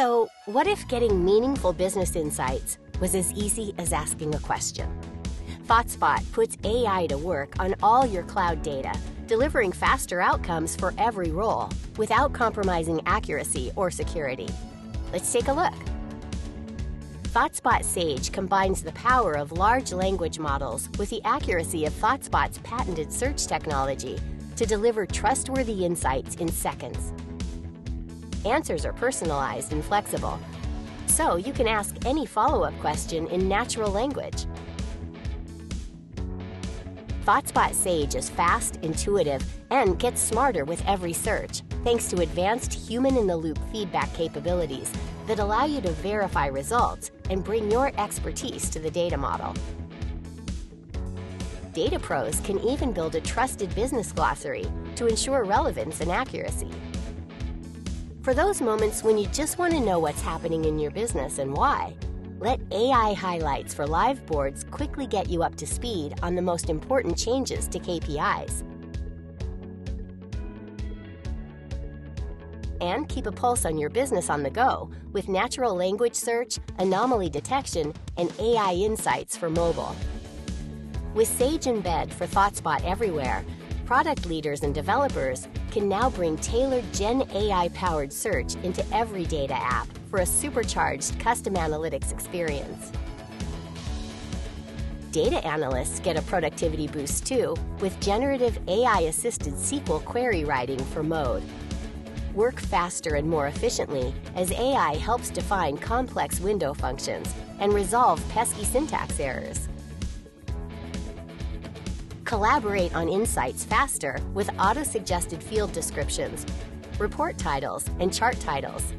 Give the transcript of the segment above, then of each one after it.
So, what if getting meaningful business insights was as easy as asking a question? ThoughtSpot puts AI to work on all your cloud data, delivering faster outcomes for every role without compromising accuracy or security. Let's take a look. ThoughtSpot Sage combines the power of large language models with the accuracy of ThoughtSpot's patented search technology to deliver trustworthy insights in seconds. Answers are personalized and flexible, so you can ask any follow-up question in natural language. ThoughtSpot Sage is fast, intuitive, and gets smarter with every search, thanks to advanced human-in-the-loop feedback capabilities that allow you to verify results and bring your expertise to the data model. Data pros can even build a trusted business glossary to ensure relevance and accuracy. For those moments when you just want to know what's happening in your business and why, let AI highlights for Liveboards quickly get you up to speed on the most important changes to KPIs. And keep a pulse on your business on the go with natural language search, anomaly detection, and AI insights for mobile. With Sage Embed for ThoughtSpot everywhere, product leaders and developers can now bring tailored Gen AI powered search into every data app for a supercharged custom analytics experience. Data analysts get a productivity boost too with generative AI assisted SQL query writing for Mode. Work faster and more efficiently as AI helps define complex window functions and resolve pesky syntax errors. Collaborate on insights faster with auto-suggested field descriptions, report titles, and chart titles.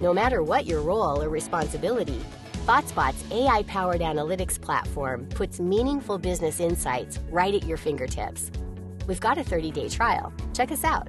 No matter what your role or responsibility, ThoughtSpot's AI-powered analytics platform puts meaningful business insights right at your fingertips. We've got a 30-day trial. Check us out